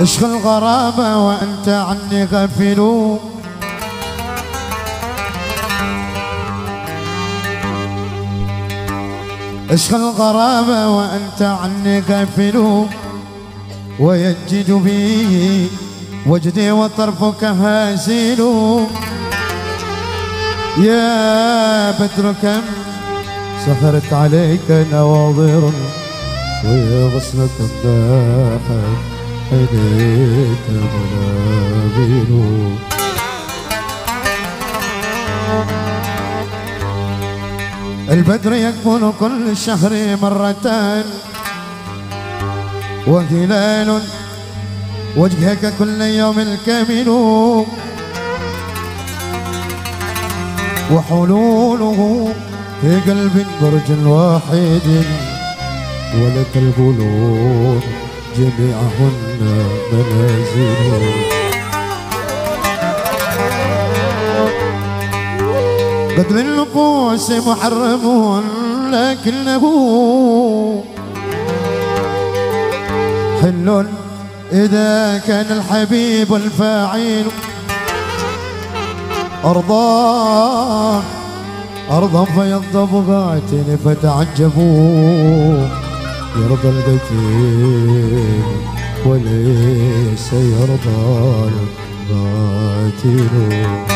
عشق الغرابة وأنت عني غافل عشق الغرابة وأنت عني غافل ويجد بي وجدي وطرفك هازل يا بدر كم سخرت عليك نواظر ويا غصنك مداحت منابر البدر يكمل كل شهر مرتان وهلال وجهك كل يوم الكامل. وحلوله في قلب برج واحد ولك البلور جميعهن منازل. قتل النفوس محرم لكنه حل إذا كان الحبيب الفاعل. أرضاه أرضا فيغضب غاتل فتعجبوا. القتيل وليس يرضى القاتل